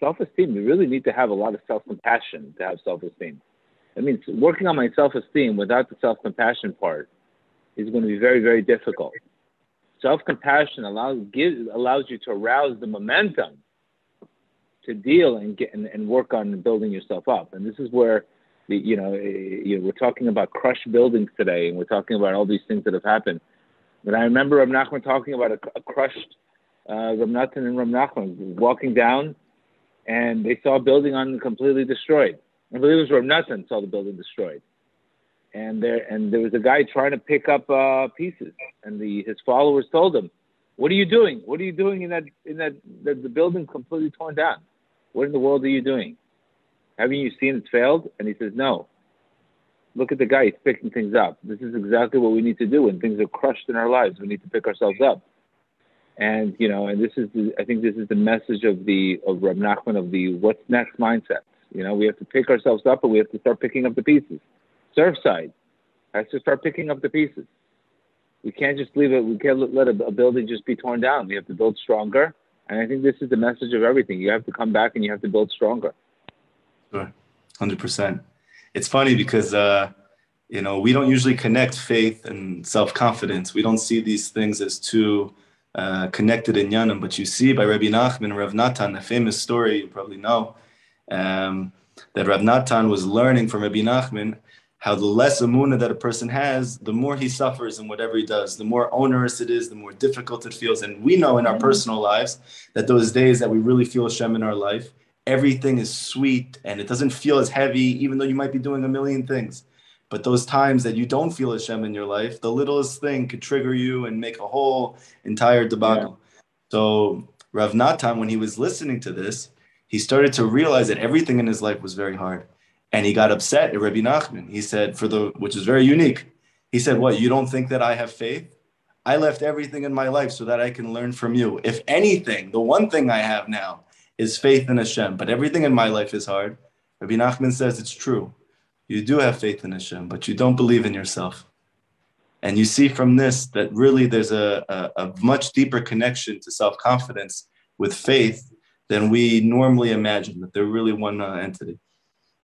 self-esteem, you really need to have a lot of self-compassion to have self-esteem. I mean, working on my self-esteem without the self-compassion part is going to be very, very difficult. Self-compassion allows gives allows you to arouse the momentum to deal and get and, and work on building yourself up. And this is where the, you know, you know, we're talking about crushed buildings today, and we're talking about all these things that have happened. But I remember Rav talking about a, a crushed uh, and Rav walking down, and they saw a building on completely destroyed. I believe it was Rav Natan saw the building destroyed, and there and there was a guy trying to pick up uh, pieces, and the his followers told him, "What are you doing? What are you doing in that in that the, the building completely torn down? What in the world are you doing? Haven't you seen it's failed?" And he says, "No." Look at the guy; he's picking things up. This is exactly what we need to do when things are crushed in our lives. We need to pick ourselves up and you know, and this is the, I think this is the message of the of Rab Nachman of the what's next mindset. You know, we have to pick ourselves up, and we have to start picking up the pieces. Surfside has to start picking up the pieces. We can't just leave it. We can't let a, a building just be torn down. We have to build stronger. And I think this is the message of everything. You have to come back and you have to build stronger. Sure, hundred percent. It's funny because uh, you know we don't usually connect faith and self confidence. We don't see these things as two uh, connected in Yanam. But you see by Rabbi Nachman and Rav Natan, the famous story you probably know, um, that Rav Natan was learning from Rabbi Nachman how the less amuna that a person has, the more he suffers in whatever he does, the more onerous it is, the more difficult it feels. And we know in our mm-hmm. personal lives that those days that we really feel Hashem in our life, everything is sweet and it doesn't feel as heavy, even though you might be doing a million things. But those times that you don't feel Hashem in your life, the littlest thing could trigger you and make a whole entire debacle. Yeah. So Rav Natan, when he was listening to this, he started to realize that everything in his life was very hard. And he got upset at Rabbi Nachman. He said, for the which is very unique. He said, What, you don't think that I have faith? I left everything in my life so that I can learn from you. If anything, the one thing I have now is faith in Hashem, but everything in my life is hard. Rabbi Nachman says it's true you do have faith in Hashem, but you don't believe in yourself. And you see from this that really there's a, a, a much deeper connection to self confidence with faith than we normally imagine, that they're really one uh, entity.